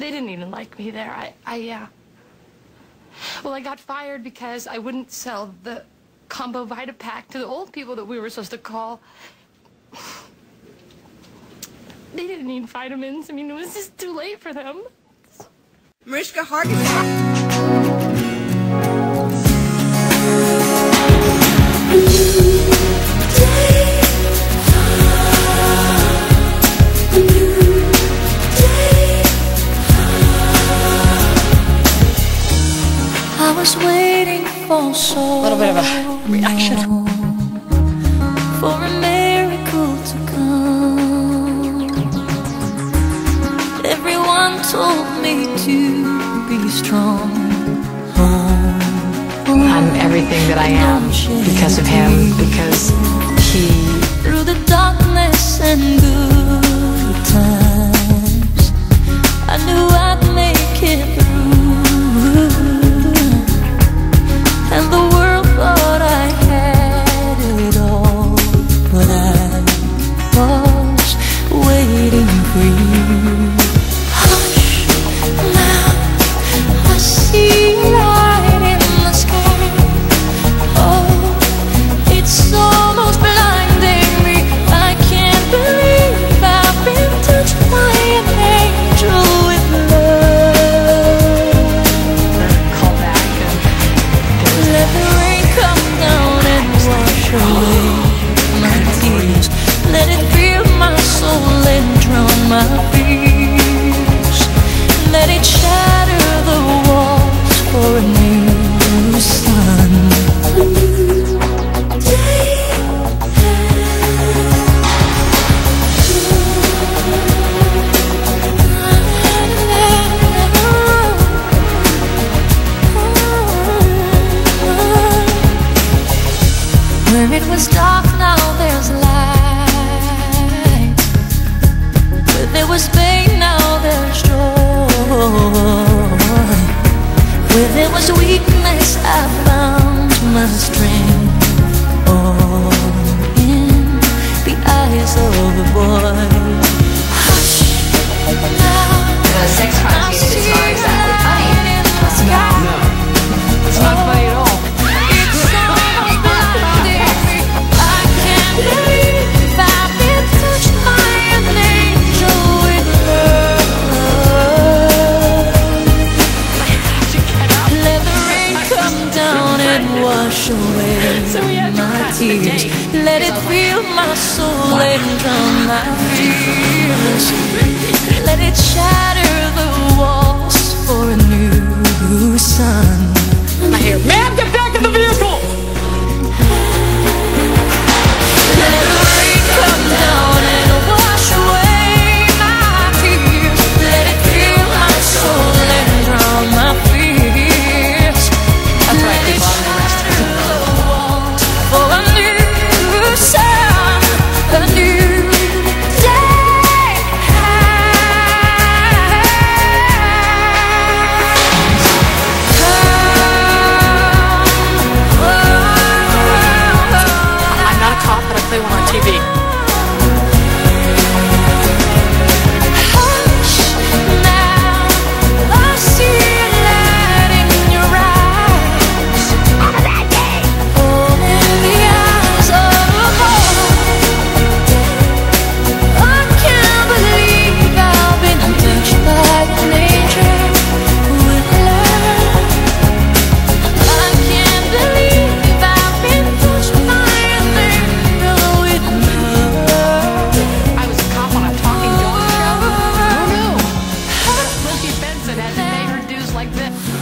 They didn't even like me there. I, I, yeah. Well, I got fired because I wouldn't sell the combo Vita pack to the old people that we were supposed to call. They didn't need vitamins. I mean, it was just too late for them. Mariska Hargitay. A little bit of a reaction. for a miracle to come. Everyone told me to be strong. I'm everything that I am because of him, because Where it was dark, now there's light. Where there was pain, now there's joy. Let it feel my soul and drown my fears. Let it shatter the walls for a new like this.